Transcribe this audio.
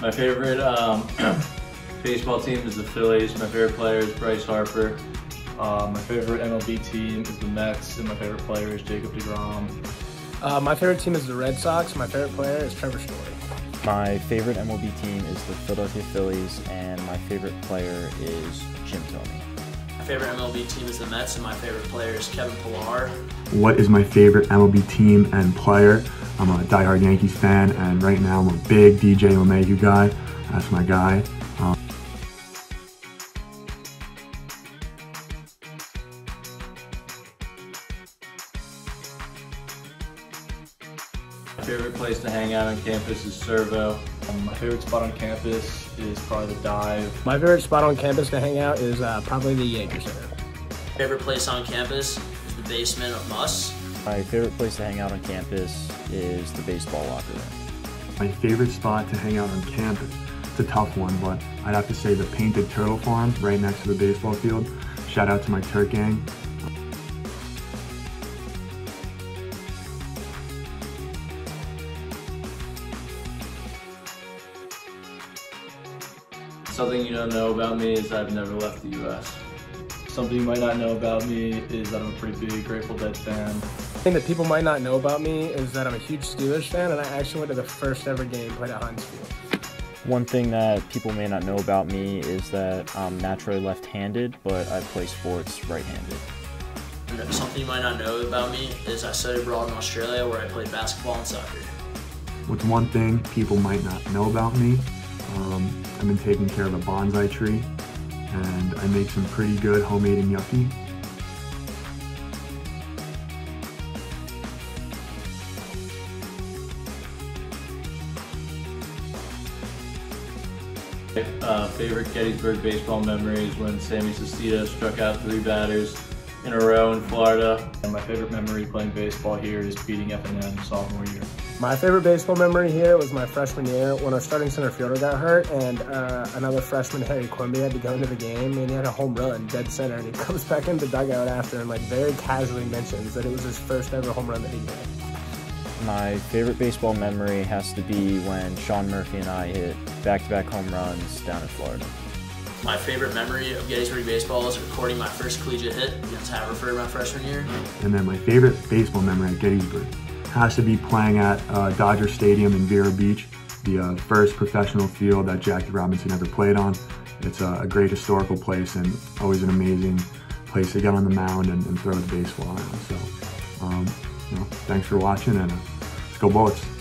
My favorite um, baseball team is the Phillies. My favorite player is Bryce Harper. Uh, my favorite MLB team is the Mets, and my favorite player is Jacob DeGrom. Uh, my favorite team is the Red Sox. My favorite player is Trevor Story. My favorite MLB team is the Philadelphia Phillies, and my favorite player is Jim Thome. My favorite MLB team is the Mets, and my favorite player is Kevin Pillar. What is my favorite MLB team and player? I'm a diehard Yankees fan, and right now I'm a big DJ LeMahieu guy. That's my guy. Um, My favorite place to hang out on campus is Servo. Um, my favorite spot on campus is probably the dive. My favorite spot on campus to hang out is uh, probably the Jaeger Center. Favorite place on campus is the basement of Muss. My favorite place to hang out on campus is the baseball locker room. my favorite spot to hang out on campus. It's a tough one, but I'd have to say the Painted Turtle Farm right next to the baseball field. Shout out to my Turk gang. Something you don't know about me is I've never left the U.S. Something you might not know about me is that I'm a pretty big Grateful Dead fan. Thing that people might not know about me is that I'm a huge Steelers fan, and I actually went to the first ever game played at Heinz Field. One thing that people may not know about me is that I'm naturally left-handed, but I play sports right-handed. Something you might not know about me is I studied abroad in Australia where I played basketball and soccer. What's one thing people might not know about me? Um, I've been taking care of a bonsai tree, and I make some pretty good homemade gnocchi. Uh, favorite Gettysburg baseball memory is when Sammy Sestito struck out three batters in a row in Florida. And my favorite memory playing baseball here is beating F&M sophomore year. My favorite baseball memory here was my freshman year when our starting center fielder got hurt and uh, another freshman, Harry Quimby, had to go into the game and he had a home run dead center and he comes back into the dugout after and like very casually mentions that it was his first ever home run that he hit. My favorite baseball memory has to be when Sean Murphy and I hit back-to-back home runs down in Florida. My favorite memory of Gettysburg baseball is recording my first collegiate hit against Haverford my freshman year. And then my favorite baseball memory at Gettysburg has to be playing at uh, Dodger Stadium in Vero Beach, the uh, first professional field that Jackie Robinson ever played on. It's a, a great historical place and always an amazing place to get on the mound and, and throw the baseball around. So, um, you know, thanks for watching and let's go Bullets.